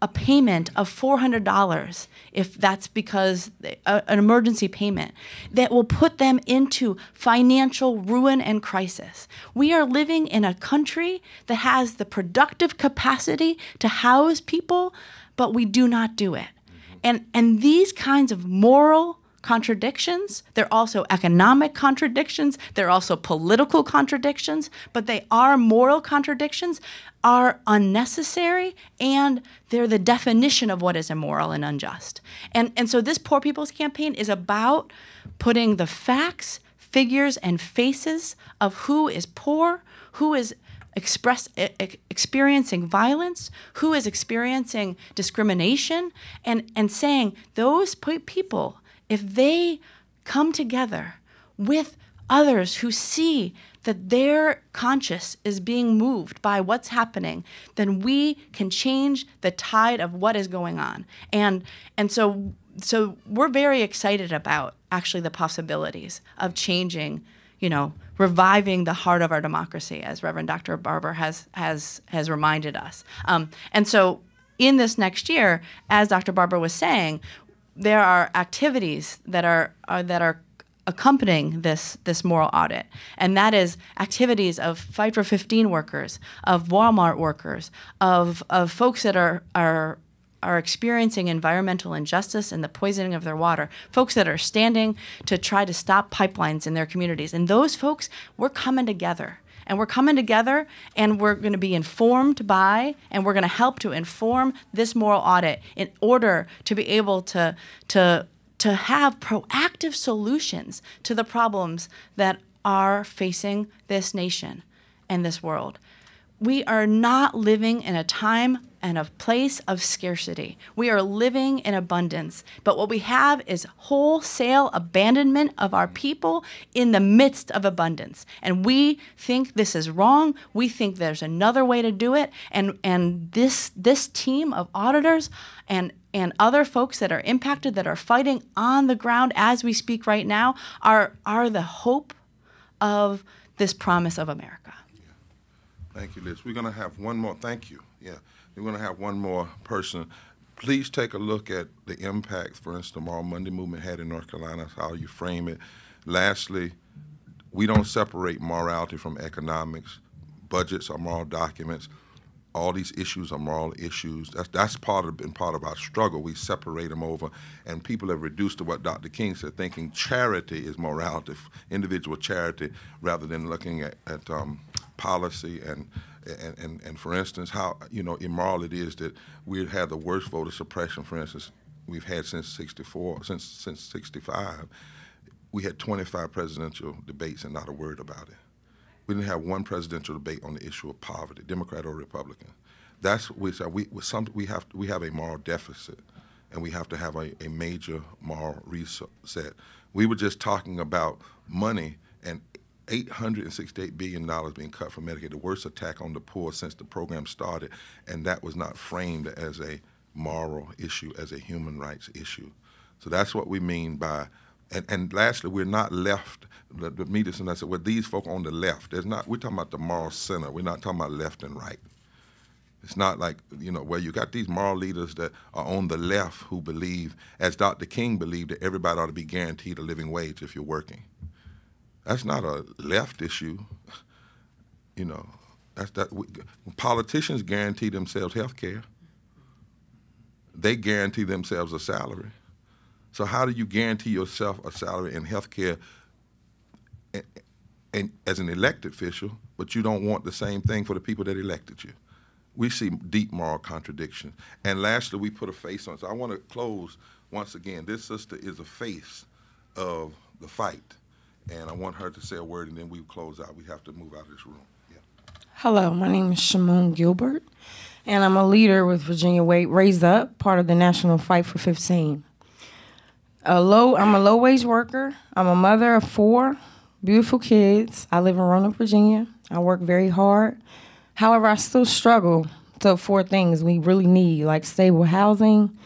a payment of $400 if that's because a, an emergency payment that will put them into financial ruin and crisis. We are living in a country that has the productive capacity to house people, but we do not do it. Mm-hmm. And, and these kinds of moral contradictions. They're also economic contradictions. They're also political contradictions, but they are moral contradictions, are unnecessary, and they're the definition of what is immoral and unjust. And, and so this Poor People's Campaign is about putting the facts, figures, and faces of who is poor, who is express, experiencing violence, who is experiencing discrimination, and, and saying those people if they come together with others who see that their conscience is being moved by what's happening, then we can change the tide of what is going on. And and so so we're very excited about actually the possibilities of changing you know, reviving the heart of our democracy, as Reverend Dr. Barber has has has reminded us. Um, and so, in this next year, as Dr. Barber was saying, there are activities that are, are that are accompanying this this moral audit, and that is activities of Fight for 15 workers, of Walmart workers, of of folks that are are are experiencing environmental injustice and the poisoning of their water, folks that are standing to try to stop pipelines in their communities. And those folks, we're coming together. And we're coming together and we're going to be informed by and we're going to help to inform this moral audit in order to be able to, to, to have proactive solutions to the problems that are facing this nation and this world. We are not living in a time and a place of scarcity. We are living in abundance. But what we have is wholesale abandonment of our people in the midst of abundance. And we think this is wrong. We think there's another way to do it. And, and this, this team of auditors and, and other folks that are impacted, that are fighting on the ground as we speak right now, are, are the hope of this promise of America. Yeah. Thank you, Liz. We're going to have one more. Thank you. Yeah. We're going to have one more person. Please take a look at the impact, for instance, the Monday movement had in North Carolina, how you frame it. Lastly, we don't separate morality from economics. Budgets are moral documents. All these issues are moral issues. That's that's part of been part of our struggle. We separate them over, and people have reduced to what Dr. King said, thinking charity is morality, individual charity, rather than looking at, at um, policy and and, and, and for instance, how you know immoral it is that we've had the worst voter suppression, for instance, we've had since '64, since since '65. We had 25 presidential debates and not a word about it. We didn't have one presidential debate on the issue of poverty, Democrat or Republican. That's we. We, some, we, have, we have a moral deficit, and we have to have a, a major moral reset. We were just talking about money, and $868 billion being cut from Medicaid, the worst attack on the poor since the program started, and that was not framed as a moral issue, as a human rights issue. So that's what we mean by, and, and lastly, we're not left, the, the media I said, well, these folk on the left, there's not, we're talking about the moral center, we're not talking about left and right. It's not like, you know, where you got these moral leaders that are on the left who believe, as Dr. King believed, that everybody ought to be guaranteed a living wage if you're working. That's not a left issue. You know, that's that. We, politicians guarantee themselves health care. They guarantee themselves a salary. So how do you guarantee yourself a salary and health care and, as an elected official, but you don't want the same thing for the people that elected you? We see deep moral contradictions. And lastly, we put a face on it. So I want to close once again. This sister is a face of the fight and I want her to say a word, and then we close out. We have to move out of this room. Yeah. Hello, my name is Shimon Gilbert, and I'm a leader with Virginia Wait Raise Up, part of the National Fight for 15. A low, I'm a low wage worker. I'm a mother of four beautiful kids. I live in Roanoke, Virginia. I work very hard. However, I still struggle to afford things we really need, like stable housing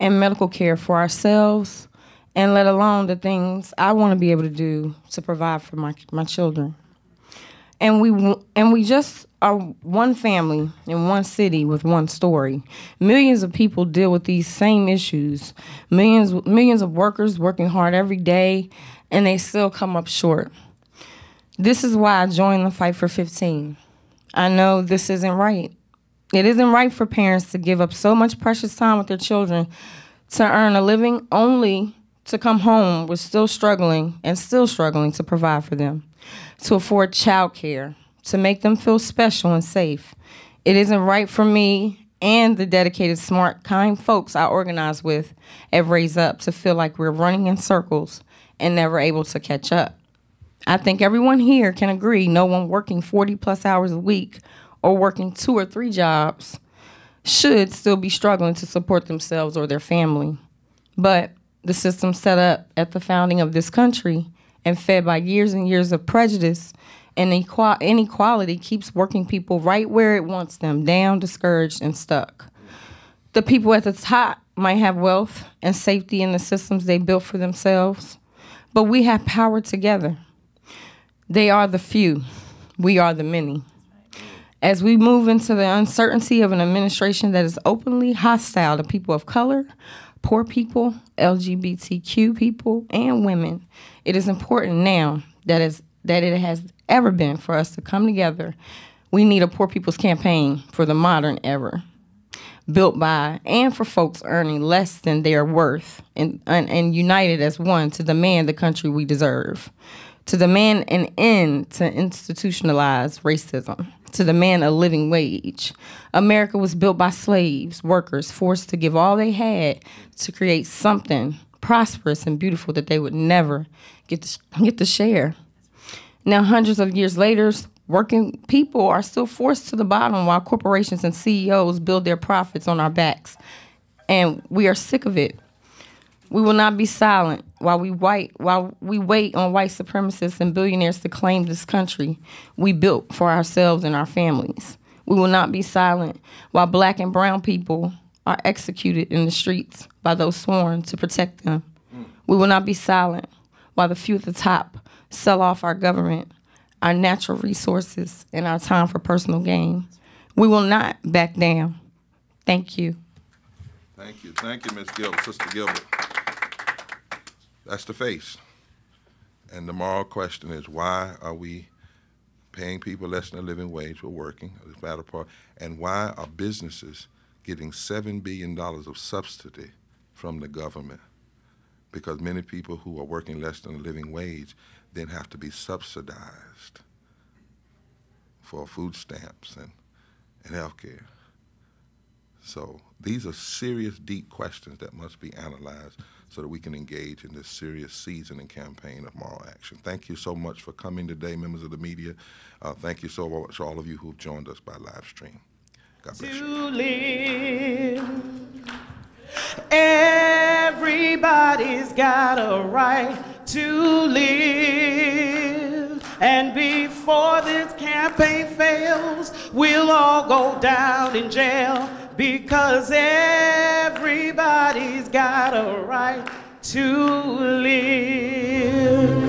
and medical care for ourselves and let alone the things I want to be able to do to provide for my my children. And we and we just are one family in one city with one story. Millions of people deal with these same issues. Millions millions of workers working hard every day and they still come up short. This is why I joined the fight for 15. I know this isn't right. It isn't right for parents to give up so much precious time with their children to earn a living only to come home was still struggling and still struggling to provide for them, to afford childcare, to make them feel special and safe. It isn't right for me and the dedicated, smart, kind folks I organize with at Raise Up to feel like we're running in circles and never able to catch up. I think everyone here can agree no one working 40 plus hours a week or working two or three jobs should still be struggling to support themselves or their family. But the system set up at the founding of this country and fed by years and years of prejudice and inequality keeps working people right where it wants them, down, discouraged, and stuck. The people at the top might have wealth and safety in the systems they built for themselves, but we have power together. They are the few, we are the many. As we move into the uncertainty of an administration that is openly hostile to people of color, poor people, LGBTQ people, and women, it is important now that is that it has ever been for us to come together. We need a poor people's campaign for the modern era, built by and for folks earning less than their worth, and, and, and united as one to demand the country we deserve, to demand an end to institutionalized racism, to demand a living wage. America was built by slaves, workers forced to give all they had to create something prosperous and beautiful that they would never get to, get to share. Now, hundreds of years later, working people are still forced to the bottom while corporations and CEOs build their profits on our backs. And we are sick of it. We will not be silent while we white while we wait on white supremacists and billionaires to claim this country we built for ourselves and our families. We will not be silent while black and brown people are executed in the streets by those sworn to protect them. Mm. We will not be silent while the few at the top sell off our government, our natural resources, and our time for personal gain. We will not back down. Thank you. Thank you. Thank you, Ms. Gilbert, Sister Gilbert. That's the face. And the moral question is why are we paying people less than a living wage for working? Matter part, and why are businesses getting $7 billion of subsidy from the government? Because many people who are working less than a living wage then have to be subsidized for food stamps and, and health care. So these are serious, deep questions that must be analyzed so that we can engage in this serious season and campaign of moral action. Thank you so much for coming today, members of the media. Uh, thank you so much to all of you who've joined us by live stream. God bless you. To live. Everybody's got a right to live. And before this campaign fails, we'll all go down in jail because everybody's got a right to live.